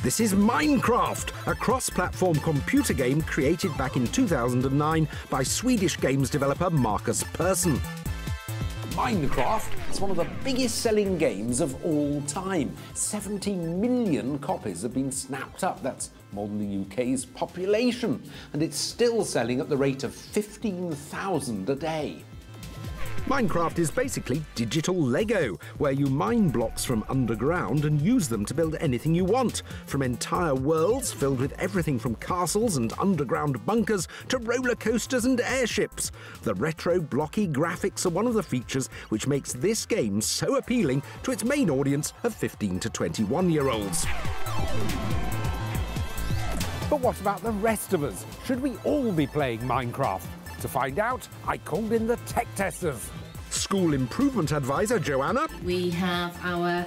This is Minecraft, a cross platform computer game created back in 2009 by Swedish games developer Markus Persson. Minecraft is one of the biggest selling games of all time. 70 million copies have been snapped up. That's more than the UK's population. And it's still selling at the rate of 15,000 a day. Minecraft is basically digital Lego, where you mine blocks from underground and use them to build anything you want, from entire worlds filled with everything from castles and underground bunkers to roller coasters and airships. The retro blocky graphics are one of the features which makes this game so appealing to its main audience of 15 to 21 year olds. But what about the rest of us? Should we all be playing Minecraft? To find out, I called in the tech testers. School improvement advisor Joanna, We have our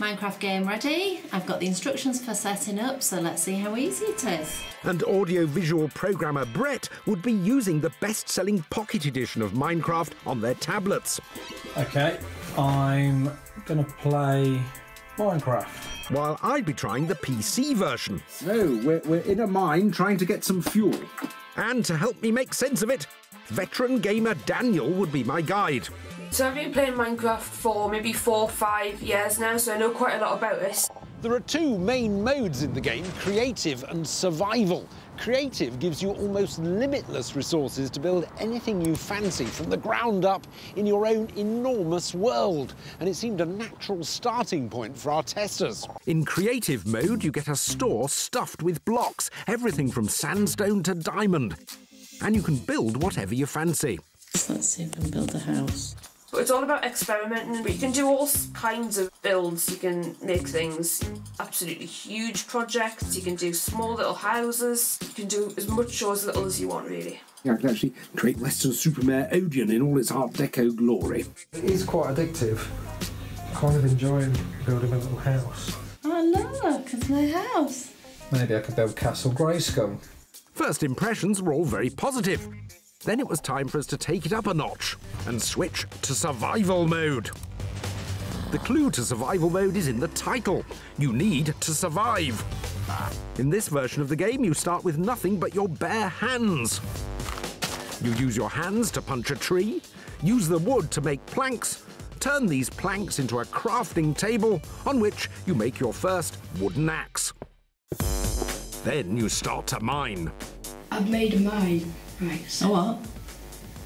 Minecraft game ready. I've got the instructions for setting up, so let's see how easy it is. and audiovisual programmer Brett would be using the best selling pocket edition of Minecraft on their tablets. Okay, I'm gonna play Minecraft. While I'd be trying the PC version. So, we're, we're in a mine trying to get some fuel. And to help me make sense of it, veteran gamer Daniel would be my guide. So I've been playing Minecraft for maybe four or five years now, so I know quite a lot about this. There are two main modes in the game creative and survival. Creative gives you almost limitless resources to build anything you fancy from the ground up in your own enormous world. And it seemed a natural starting point for our testers. In creative mode, you get a store stuffed with blocks, everything from sandstone to diamond. And you can build whatever you fancy. Let's see if I can build a house. But it's all about experimenting. But You can do all kinds of builds. You can make things absolutely huge projects. You can do small little houses. You can do as much or as little as you want, really. I can actually create Weston-super-Mare Odeon in all its Art Deco glory. It is quite addictive. Kind of enjoying building a little house. Oh, look, it's my house. Maybe I could build Castle Grayskull. First impressions were all very positive. Then it was time for us to take it up a notch and switch to survival mode. The clue to survival mode is in the title. You need to survive. In this version of the game, you start with nothing but your bare hands. You use your hands to punch a tree, use the wood to make planks, turn these planks into a crafting table on which you make your first wooden axe. Then you start to mine. I've made a mine. Right, so what?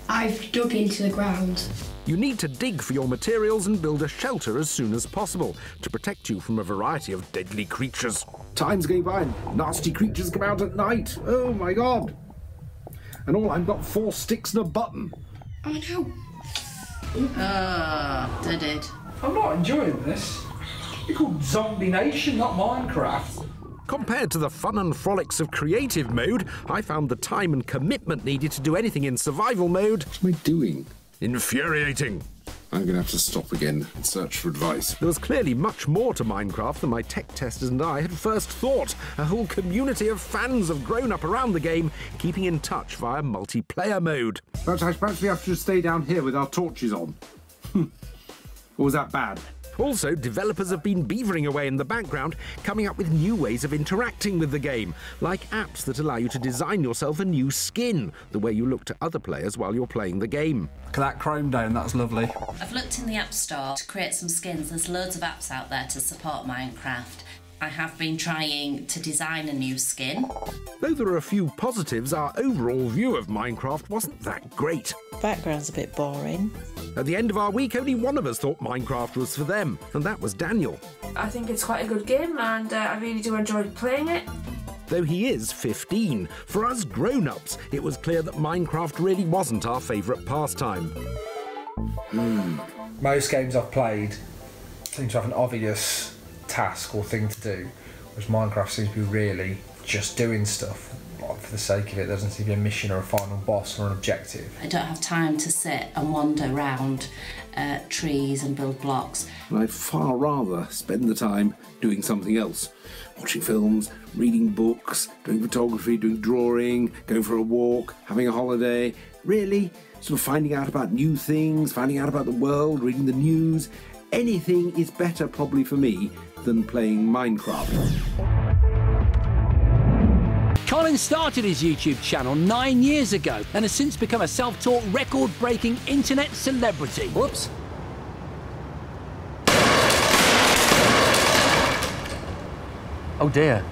I've dug into the ground. You need to dig for your materials and build a shelter as soon as possible to protect you from a variety of deadly creatures. Time's going by and nasty creatures come out at night. Oh my god. And all I've got four sticks and a button. Oh no. Ah, did it. I'm not enjoying this. It's called Zombie Nation, not Minecraft. Compared to the fun and frolics of creative mode, I found the time and commitment needed to do anything in survival mode What am I doing? infuriating. I'm going to have to stop again and search for advice. There was clearly much more to Minecraft than my tech testers and I had first thought. A whole community of fans have grown up around the game, keeping in touch via multiplayer mode. Perhaps, I- perhaps we have to stay down here with our torches on. or was that bad? Also, developers have been beavering away in the background, coming up with new ways of interacting with the game, like apps that allow you to design yourself a new skin, the way you look to other players while you're playing the game. Look at that chrome down, that's lovely. I've looked in the App Store to create some skins. There's loads of apps out there to support Minecraft. I have been trying to design a new skin. Though there are a few positives, our overall view of Minecraft wasn't that great. Background's a bit boring. At the end of our week, only one of us thought Minecraft was for them, and that was Daniel. I think it's quite a good game, and uh, I really do enjoy playing it. Though he is 15, for us grown ups, it was clear that Minecraft really wasn't our favourite pastime. Most games I've played seem to have an obvious task or thing to do, whereas Minecraft seems to be really just doing stuff like, for the sake of it. There doesn't seem to be a mission or a final boss or an objective. I don't have time to sit and wander around uh, trees and build blocks. And I'd far rather spend the time doing something else. Watching films, reading books, doing photography, doing drawing, going for a walk, having a holiday. Really, sort of finding out about new things, finding out about the world, reading the news. Anything is better, probably, for me than playing Minecraft. Started his YouTube channel nine years ago and has since become a self taught record breaking internet celebrity. Whoops. Oh dear.